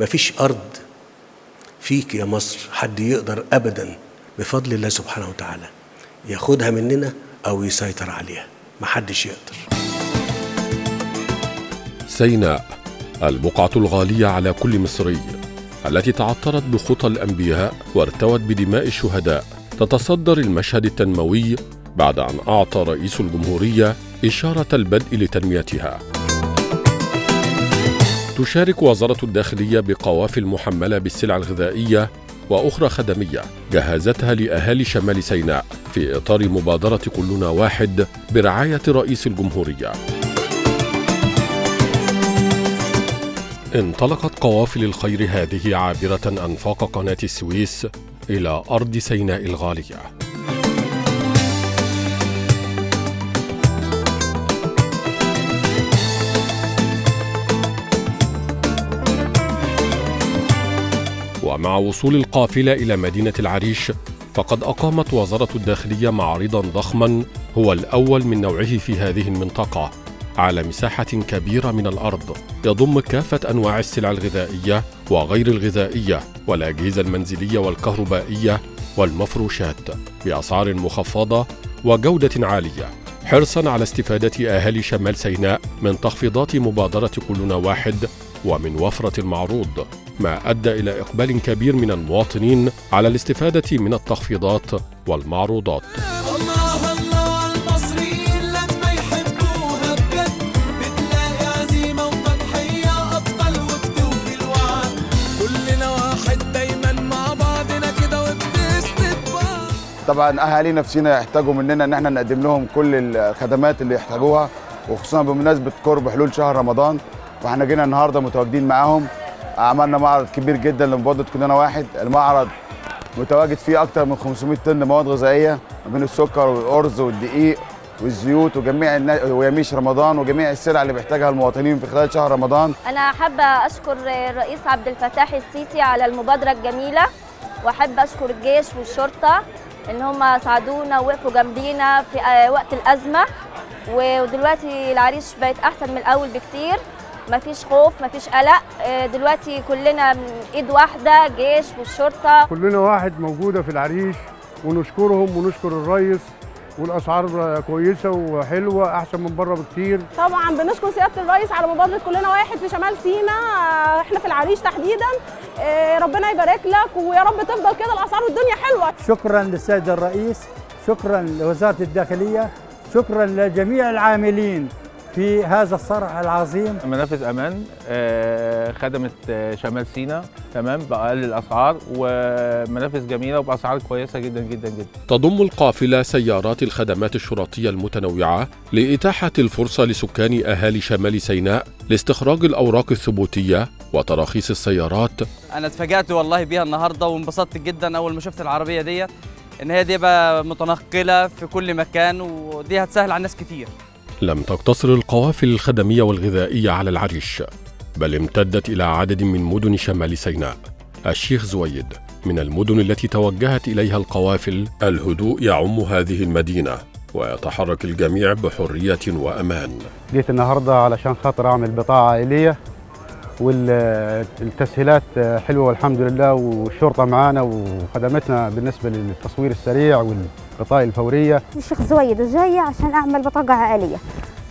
مفيش أرض فيك يا مصر حد يقدر أبدا بفضل الله سبحانه وتعالى ياخدها مننا أو يسيطر عليها. محدش يقدر. سيناء البقعة الغالية على كل مصري التي تعطرت بخطى الأنبياء وارتوت بدماء الشهداء تتصدر المشهد التنموي بعد أن أعطى رئيس الجمهورية إشارة البدء لتنميتها. تشارك وزارة الداخلية بقوافل محملة بالسلع الغذائية وأخرى خدمية جهزتها لأهالي شمال سيناء في إطار مبادرة كلنا واحد برعاية رئيس الجمهورية. انطلقت قوافل الخير هذه عابرة أنفاق قناة السويس إلى أرض سيناء الغالية. ومع وصول القافلة إلى مدينة العريش فقد أقامت وزارة الداخلية معرضا ضخما هو الأول من نوعه في هذه المنطقة على مساحة كبيرة من الأرض يضم كافة أنواع السلع الغذائية وغير الغذائية والأجهزة المنزلية والكهربائية والمفروشات بأسعار مخفضة وجودة عالية حرصا على استفادة أهالي شمال سيناء من تخفيضات مبادرة كلنا واحد ومن وفرة المعروض. ما أدى إلى إقبال كبير من المواطنين على الاستفادة من التخفيضات والمعروضات. الله الله المصريين لما يحبوها بجد بتلاقي عزيمة وتضحية أبطال وبتوفي الوعد. كلنا واحد دايما مع بعضنا كده وبنسند بعض طبعا اهالينا في سينا يحتاجوا مننا إن إحنا نقدم لهم كل الخدمات اللي يحتاجوها وخصوصا بمناسبة قرب حلول شهر رمضان. فاحنا جينا النهارده متواجدين معاهم. عملنا معرض كبير جدا لمبادره كلنا واحد. المعرض متواجد فيه أكتر من 500 طن مواد غذائية ما بين السكر والأرز والدقيق والزيوت وجميع النا... ويميش رمضان وجميع السلع اللي بيحتاجها المواطنين في خلال شهر رمضان. أنا حابة أشكر الرئيس عبد الفتاح السيسي على المبادرة الجميلة وأحب أشكر الجيش والشرطة إن هم ساعدونا ووقفوا جنبينا في آه، وقت الأزمة. ودلوقتي العريش بقت أحسن من الأول بكتير. مفيش خوف مفيش قلق. آه، دلوقتي كلنا من إيد واحدة جيش والشرطة. كلنا واحد موجودة في العريش ونشكرهم ونشكر الريس والأسعار كويسة وحلوة أحسن من بره بكتير. طبعا بنشكر سيادة الرئيس على مبادرة كلنا واحد في شمال سيناء إحنا في العريش تحديدا. آه، ربنا يبارك لك ويا رب تفضل كده الأسعار والدنيا حلوة. شكرا للسيد الرئيس شكرا لوزارة الداخلية شكرا لجميع العاملين. في هذا الصرع العظيم. منافذ أمان آه، خدمت آه، شمال سيناء تمام بأقل الأسعار ومنافذ جميلة وبأسعار كويسة جدا جدا جدا. تضم القافلة سيارات الخدمات الشرطية المتنوعة لإتاحة الفرصة لسكان أهالي شمال سيناء لاستخراج الأوراق الثبوتية وتراخيص السيارات. أنا اتفاجأت والله بيها النهارده وانبسطت جدا أول ما شفت العربية ديت إن هي دي بقى متنقلة في كل مكان ودي هتسهل على الناس كتير. لم تقتصر القوافل الخدمية والغذائية على العريش بل امتدت إلى عدد من مدن شمال سيناء. الشيخ زويد من المدن التي توجهت إليها القوافل الهدوء يعم هذه المدينة ويتحرك الجميع بحرية وأمان. جيت النهارده علشان خاطر أعمل بطاقة عائلية والتسهيلات حلوة والحمد لله والشرطة معانا وخدمتنا بالنسبة للتصوير السريع والبطاقه الفورية. الشيخ زويد جاية عشان أعمل بطاقة عائلية.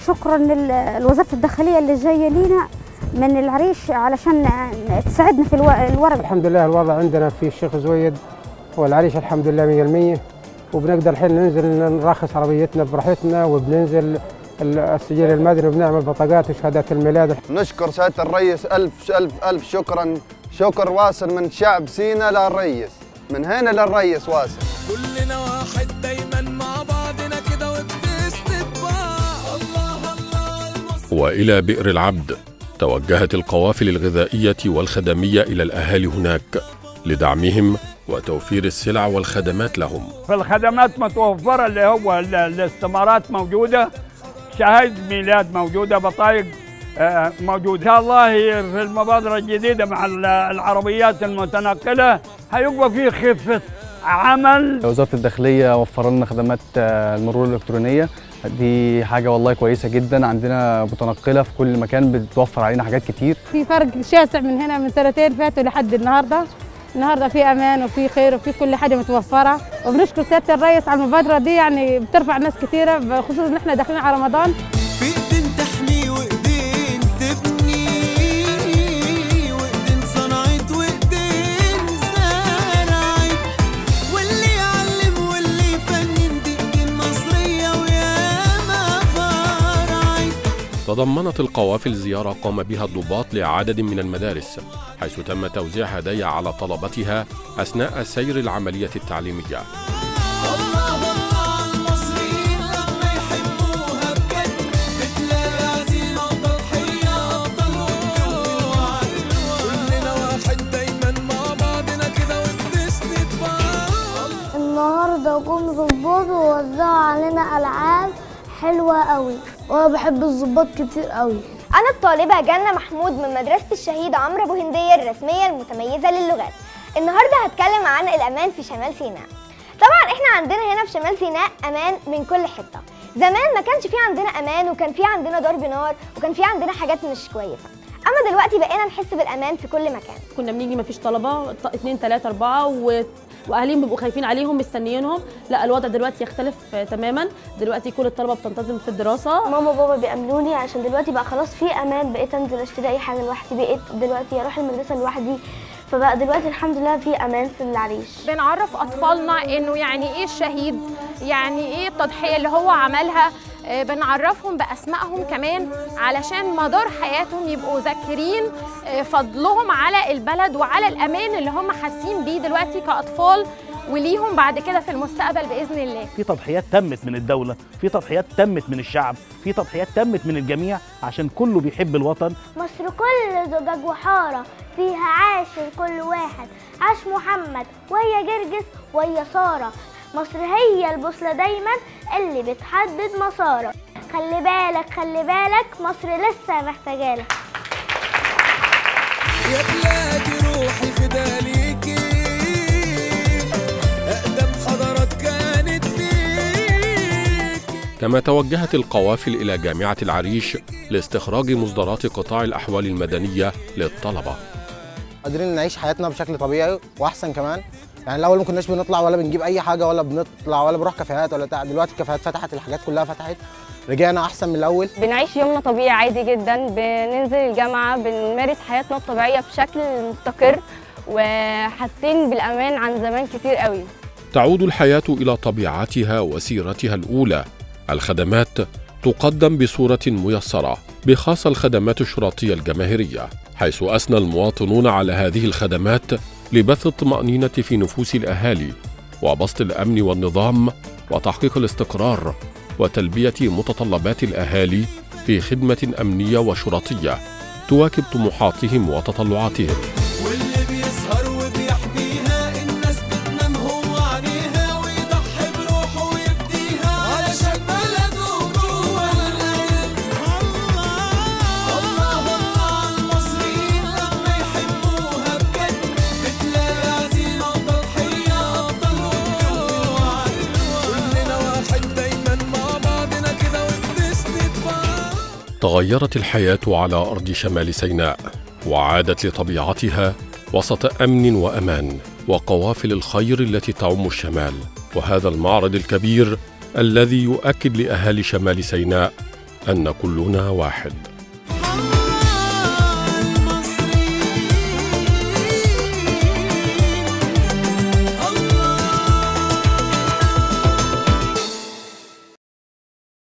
شكرا لل- لوزارة الداخلية اللي جاية لينا من العريش علشان تساعدنا في الو- الورق. الحمد لله الوضع عندنا في الشيخ زويد والعريش الحمد لله 100% وبنقدر الحين ننزل نرخص عربيتنا براحتنا وبننزل ال- السجل المدني وبنعمل بطاقات وشهادات الميلاد. نشكر سيادة الرئيس. ألف ألف ألف شكرا. شكر واصل من شعب سينا للرئيس. من هنا للرئيس واصل. كلنا وإلى بئر العبد. توجهت القوافل الغذائية والخدمية إلى الأهالي هناك لدعمهم وتوفير السلع والخدمات لهم. فالخدمات متوفرة اللي هو ال- الاستمارات موجودة شهاده ميلاد موجودة بطايق آه، موجود. إن الله في المبادرة الجديدة مع ال- العربيات المتنقلة هيبقى في خفة عمل. وزاره الداخلية وفر لنا خدمات آه، المرور الإلكترونية. دي حاجة والله كويسة جدا. عندنا متنقلة في كل مكان بتوفر علينا حاجات كتير. في فرق شاسع من هنا من سنتين فاتوا لحد النهارده. النهارده في أمان وفي خير وفي كل حاجة متوفرة. وبنشكر سيادة الرئيس على المبادرة دي يعني بترفع ناس كثيره خصوصا إن إحنا داخلين على رمضان. تضمنت القوافل زيارة قام بها الضباط لعدد من المدارس حيث تم توزيع هدايا على طلبتها أثناء سير العملية التعليمية. النهارده جم ظباط ووزعوا علينا ألعاب حلوة قوي وأنا بحب الظباط كتير قوي. أنا الطالبة جنة محمود من مدرسة الشهيد عمرو أبو هندية الرسمية المتميزة للغات. النهاردة هتكلم عن الأمان في شمال سيناء. طبعا إحنا عندنا هنا في شمال سيناء أمان من كل حتة. زمان ما كانش في عندنا أمان وكان في عندنا ضرب نار وكان في عندنا حاجات مش كويسة. أما دلوقتي بقينا نحس بالأمان في كل مكان. كنا بنيجي مفيش طلبة ط- اتنين تلاتة أربعة و... واهاليهم بيبقوا خايفين عليهم مستنيينهم. لا الوضع دلوقتي يختلف تماما. دلوقتي كل الطلبة بتنتظم في الدراسة. ماما وبابا بيأمنوني عشان دلوقتي بقى خلاص في أمان. بقيت أنزل أشتري أي حاجة لوحدي. بقيت دلوقتي أروح المدرسة لوحدي. فبقى دلوقتي الحمد لله في أمان في العريش. بنعرف أطفالنا إنه يعني إيه الشهيد؟ يعني إيه التضحية اللي هو عملها؟ بنعرفهم بأسمائهم كمان علشان مدار حياتهم يبقوا ذاكرين آه، فضلهم على البلد وعلى الأمان اللي هم حاسين بيه دلوقتي كأطفال وليهم بعد كده في المستقبل بإذن الله. في تضحيات تمت من الدولة في تضحيات تمت من الشعب في تضحيات تمت من الجميع عشان كله بيحب الوطن. مصر كل زجاج وحارة فيها عاشر كل واحد عاش محمد وهي جرجس وهي سارة. مصر هي البوصلة دايما اللي بتحدد مسارك. خلي بالك خلي بالك مصر لسه محتاجالك يا بلادي روحي فداليكي أقدم حضارات كانت فيك. كما توجهت القوافل إلى جامعة العريش لاستخراج مصدرات قطاع الأحوال المدنية للطلبة. قادرين نعيش حياتنا بشكل طبيعي وأحسن كمان. يعني الأول ما كناش بنطلع ولا بنجيب أي حاجة ولا بنطلع ولا بنروح كافيهات ولا بتاع. دلوقتي الكافيهات فتحت الحاجات كلها فتحت. رجعنا أحسن من الأول. بنعيش يومنا طبيعي عادي جدا. بننزل الجامعة بنمارس حياتنا الطبيعية بشكل مستقر وحاسين بالأمان عن زمان كتير قوي. تعود الحياة إلى طبيعتها وسيرتها الأولى. الخدمات تقدم بصورة ميسرة بخاصة الخدمات الشرطية الجماهيرية حيث أثنى المواطنون على هذه الخدمات لبث الطمأنينة في نفوس الأهالي وبسط الأمن والنظام وتحقيق الاستقرار وتلبية متطلبات الأهالي في خدمة أمنية وشرطية تواكب طموحاتهم وتطلعاتهم. تغيرت الحياة على أرض شمال سيناء وعادت لطبيعتها وسط أمن وأمان وقوافل الخير التي تعم الشمال. وهذا المعرض الكبير الذي يؤكد لأهالي شمال سيناء أن كلنا واحد.